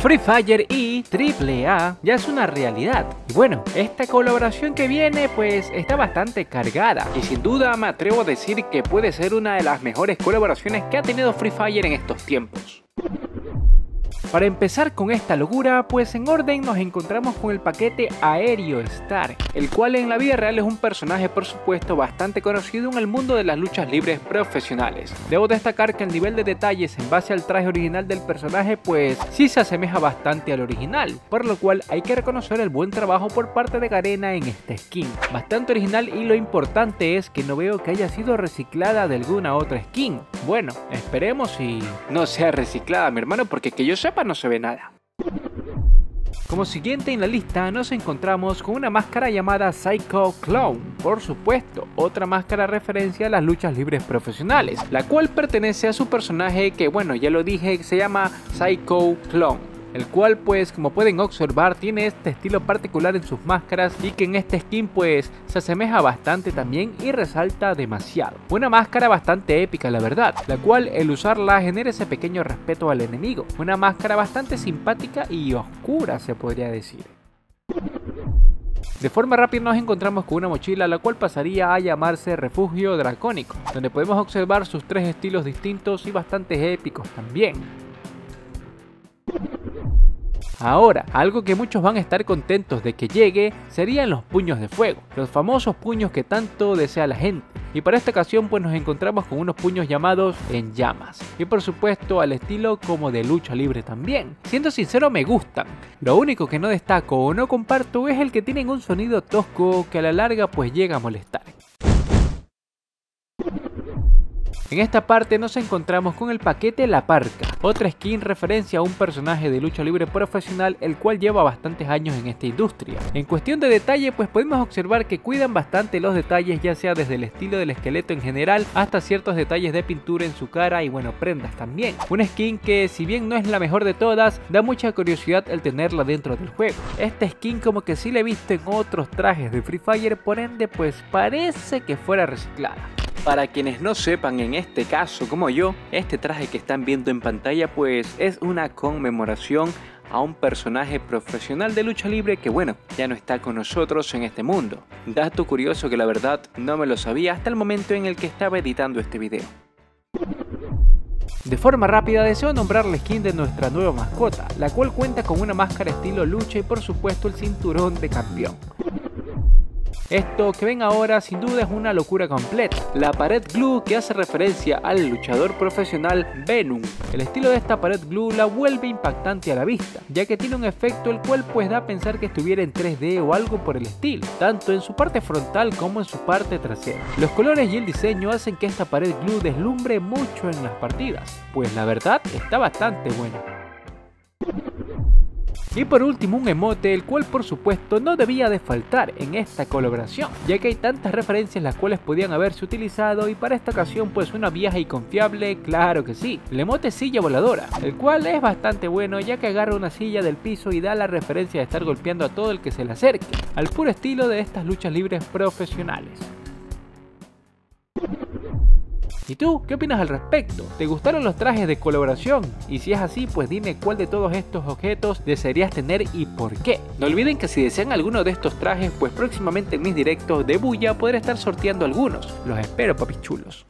Free Fire y AAA ya es una realidad. Y bueno, esta colaboración que viene pues está bastante cargada y sin duda me atrevo a decir que puede ser una de las mejores colaboraciones que ha tenido Free Fire en estos tiempos. Para empezar con esta locura, pues en orden nos encontramos con el paquete Aéreo Star, el cual en la vida real es un personaje por supuesto bastante conocido en el mundo de las luchas libres profesionales. Debo destacar que el nivel de detalles en base al traje original del personaje pues sí se asemeja bastante al original, por lo cual hay que reconocer el buen trabajo por parte de Garena en este skin. Bastante original y lo importante es que no veo que haya sido reciclada de alguna otra skin. Bueno, esperemos y no sea reciclada mi hermano porque que yo sepa no se ve nada. Como siguiente en la lista nos encontramos con una máscara llamada Psycho Clown, por supuesto, otra máscara referencia a las luchas libres profesionales, la cual pertenece a su personaje que bueno ya lo dije se llama Psycho Clown el cual pues como pueden observar tiene este estilo particular en sus máscaras y que en este skin pues se asemeja bastante también y resalta demasiado. Una máscara bastante épica la verdad, la cual el usarla genera ese pequeño respeto al enemigo. Una máscara bastante simpática y oscura se podría decir. De forma rápida nos encontramos con una mochila la cual pasaría a llamarse Refugio Dracónico, donde podemos observar sus tres estilos distintos y bastante épicos también. Ahora, algo que muchos van a estar contentos de que llegue serían los puños de fuego, los famosos puños que tanto desea la gente. Y para esta ocasión pues nos encontramos con unos puños llamados en llamas. Y por supuesto al estilo como de lucha libre también. Siendo sincero me gustan. Lo único que no destaco o no comparto es el que tienen un sonido tosco que a la larga pues llega a molestar. En esta parte nos encontramos con el paquete La Parca, otra skin referencia a un personaje de lucha libre profesional el cual lleva bastantes años en esta industria. En cuestión de detalle pues podemos observar que cuidan bastante los detalles ya sea desde el estilo del esqueleto en general hasta ciertos detalles de pintura en su cara y bueno prendas también. Una skin que si bien no es la mejor de todas da mucha curiosidad el tenerla dentro del juego. Esta skin como que sí la he visto en otros trajes de Free Fire por ende pues parece que fuera reciclada. Para quienes no sepan, en este caso como yo, este traje que están viendo en pantalla pues es una conmemoración a un personaje profesional de lucha libre que bueno, ya no está con nosotros en este mundo. Dato curioso que la verdad no me lo sabía hasta el momento en el que estaba editando este video. De forma rápida deseo nombrar la skin de nuestra nueva mascota, la cual cuenta con una máscara estilo lucha y por supuesto el cinturón de campeón. Esto que ven ahora sin duda es una locura completa. La pared glue que hace referencia al luchador profesional Venom. El estilo de esta pared glue la vuelve impactante a la vista, ya que tiene un efecto el cual pues da a pensar que estuviera en 3D o algo por el estilo, tanto en su parte frontal como en su parte trasera. Los colores y el diseño hacen que esta pared glue deslumbre mucho en las partidas, pues la verdad está bastante buena. Y por último un emote el cual por supuesto no debía de faltar en esta colaboración, ya que hay tantas referencias las cuales podían haberse utilizado y para esta ocasión pues una vieja y confiable, claro que sí, el emote silla voladora, el cual es bastante bueno ya que agarra una silla del piso y da la referencia de estar golpeando a todo el que se le acerque, al puro estilo de estas luchas libres profesionales. ¿Y tú qué opinas al respecto? ¿Te gustaron los trajes de colaboración? Y si es así, pues dime cuál de todos estos objetos desearías tener y por qué. No olviden que si desean alguno de estos trajes, pues próximamente en mis directos de Bulla podré estar sorteando algunos. Los espero, papichulos.